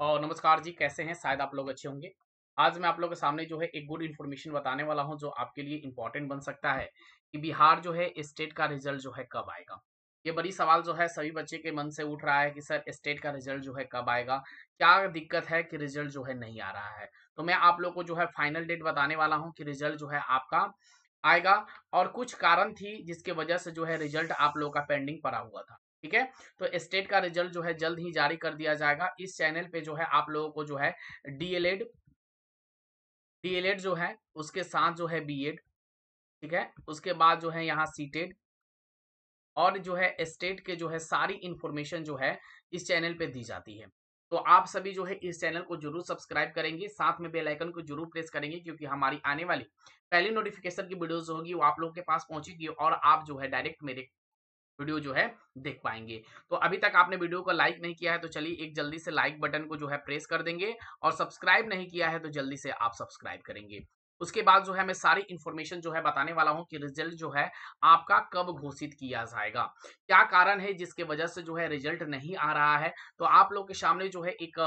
और नमस्कार जी, कैसे हैं? शायद आप लोग अच्छे होंगे। आज मैं आप लोगों के सामने जो है एक गुड इन्फॉर्मेशन बताने वाला हूँ, जो आपके लिए इम्पोर्टेंट बन सकता है कि बिहार जो है स्टेट का रिज़ल्ट जो है कब आएगा। ये बड़ी सवाल जो है, सभी बच्चे के मन से उठ रहा है कि सर स्टेट का रिज़ल्ट जो है कब आएगा? क्या दिक्कत है कि रिज़ल्ट जो है नहीं आ रहा है? तो मैं आप लोग को जो है फाइनल डेट बताने वाला हूँ कि रिज़ल्ट जो है आपका आएगा। और कुछ कारण थी जिसके वजह से जो है रिज़ल्ट आप लोग का पेंडिंग पड़ा हुआ था। ठीक है तो स्टेट का रिज़ल्ट जो है जल्द ही जारी कर दिया जाएगा इस चैनल पे जो है आप लोगों को जो है डीएलएड डीएलएड जो है उसके साथ जो है बीएड ठीक है उसके बाद जो है यहाँ सीटेड और जो है स्टेट के जो है सारी इंफॉर्मेशन जो है इस चैनल पे दी जाती है तो आप सभी जो है इस चैनल को ज़रूर सब्सक्राइब करेंगे साथ में बेल आइकन को ज़रूर प्रेस करेंगे क्योंकि हमारी आने वाली पहली नोटिफिकेशन की वीडियोस होगी वो आप लोगों के पास पहुंचेगी और आप जो है डायरेक्ट मेरे वीडियो जो है देख पाएँगे। तो अभी तक आपने वीडियो को लाइक नहीं किया है तो चलिए एक जल्दी से लाइक बटन को जो है प्रेस कर देंगे और सब्सक्राइब नहीं किया है तो जल्दी से आप सब्सक्राइब करेंगे। उसके बाद जो है मैं सारी इंफॉर्मेशन जो है बताने वाला हूँ कि रिज़ल्ट जो है आपका कब घोषित किया जाएगा क्या कारण है जिसके वजह से जो है रिज़ल्ट नहीं आ रहा है तो आप लोग के सामने जो है एक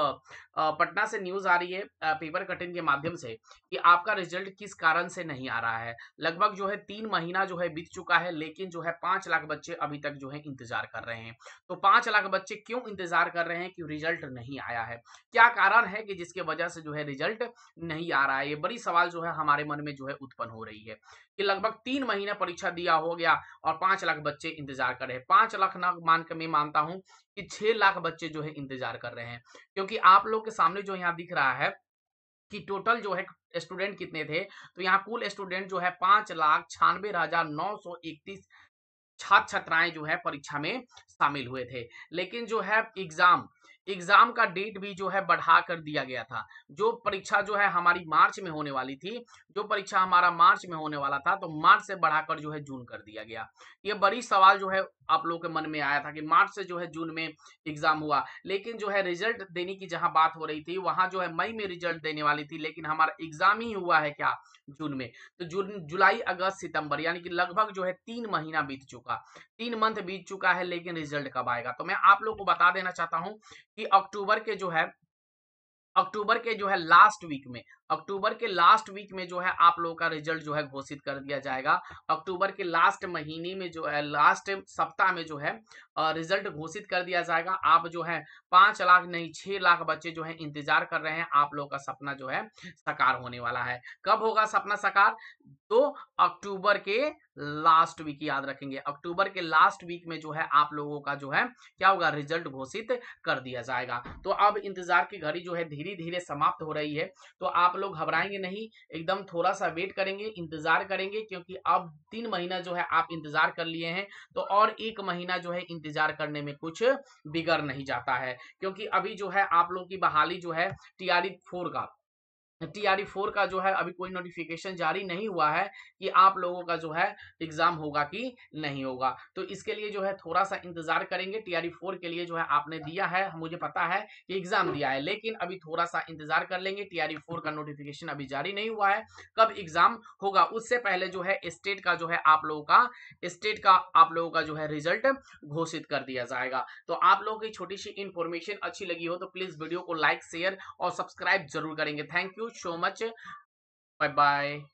पटना से न्यूज़ आ रही है पेपर कटिंग के माध्यम से कि आपका रिज़ल्ट किस कारण से नहीं आ रहा है लगभग जो है तीन महीना जो है बीत चुका है लेकिन जो है पाँच लाख बच्चे अभी तक जो है इंतज़ार कर रहे हैं तो पाँच लाख बच्चे क्यों इंतज़ार कर रहे हैं कि रिज़ल्ट नहीं आया है क्या कारण है कि जिसके वजह से जो है रिज़ल्ट नहीं आ रहा है ये बड़ी सवाल जो है हमारे मन में जो है उत्पन्न हो रही है कि लगभग तीन महीने परीक्षा दिया हो गया और पाँच लाख बच्चे इंतज़ार कर रहे हैं। पाँच लाख न मान के मैं मानता हूँ कि छह लाख बच्चे जो है इंतज़ार कर रहे हैं। क्योंकि आप लोग के सामने जो यहाँ दिख रहा है कि टोटल जो है स्टूडेंट कितने थे तो यहाँ कुल स्टूडेंट जो है पाँच लाख छियानवे हज़ार नौ सौ इकतीस छात्र छात्राएँ जो है परीक्षा में शामिल हुए थे। लेकिन जो है एग्ज़ाम एग्ज़ाम का डेट भी जो है बढ़ा कर दिया गया था। जो परीक्षा जो है हमारी मार्च में होने वाली थी, जो परीक्षा हमारा मार्च में होने वाला था तो मार्च से बढ़ाकर जो है जून कर दिया गया। ये बड़ी सवाल जो है आप लोगों के मन में आया था कि मार्च से जो है जून में एग्ज़ाम हुआ, लेकिन जो है रिज़ल्ट देने की जहाँ बात हो रही थी, वहाँ जो है मई में रिज़ल्ट देने वाली थी, लेकिन हमारा एग्ज़ाम ही हुआ है क्या जून में? तो जून, जुलाई, अगस्त, सितंबर, यानी कि लगभग जो है तीन महीना बीत चुका। तीन मंथ बीत चुका है, लेकिन रिज़ल्ट कब आएगा? तो मैं आप लोग को बता देना चाहता हूँ कि अक्टूबर के जो है अक्टूबर के जो है लास्ट वीक में अक्टूबर के लास्ट वीक में जो है आप लोगों का रिज़ल्ट जो है घोषित कर दिया जाएगा। अक्टूबर के लास्ट महीने में जो है लास्ट सप्ताह में जो है रिज़ल्ट घोषित कर दिया जाएगा। आप जो है, पाँच लाख नहीं, छह लाख बच्चे जो है इंतज़ार कर रहे हैं। आप लोगों का सपना जो है, साकार होने वाला है। कब होगा सपना साकार? तो अक्टूबर के लास्ट वीक याद रखेंगे। अक्टूबर के लास्ट वीक में जो है आप लोगों का जो है, क्या होगा? रिज़ल्ट घोषित कर दिया जाएगा। तो अब इंतज़ार की घड़ी जो है धीरे धीरे समाप्त हो रही है। तो आप लोग घबराएँगे नहीं, एकदम थोड़ा सा वेट करेंगे, इंतज़ार करेंगे, क्योंकि अब तीन महीना जो है आप इंतज़ार कर लिए हैं तो और एक महीना जो है इंतज़ार करने में कुछ बिगड़ नहीं जाता है। क्योंकि अभी जो है आप लोग की बहाली जो है टीआरई फोर का टीआरई फोर का जो है अभी कोई नोटिफिकेशन जारी नहीं हुआ है कि आप लोगों का जो है एग्ज़ाम होगा कि नहीं होगा। तो इसके लिए जो है थोड़ा सा इंतज़ार करेंगे। टीआरई फोर के लिए जो है आपने दिया है, मुझे पता है कि एग्ज़ाम दिया है, लेकिन अभी थोड़ा सा इंतज़ार कर लेंगे। टीआरई फोर का नोटिफिकेशन अभी जारी नहीं हुआ है। कब एग्ज़ाम होगा, उससे पहले जो है स्टेट का जो है आप लोगों का स्टेट का आप लोगों का जो है रिज़ल्ट घोषित कर दिया जाएगा। तो आप लोगों की छोटी सी इंफॉर्मेशन अच्छी लगी हो तो प्लीज़ वीडियो को लाइक शेयर और सब्सक्राइब ज़रूर करेंगे। Thank you so much. Bye bye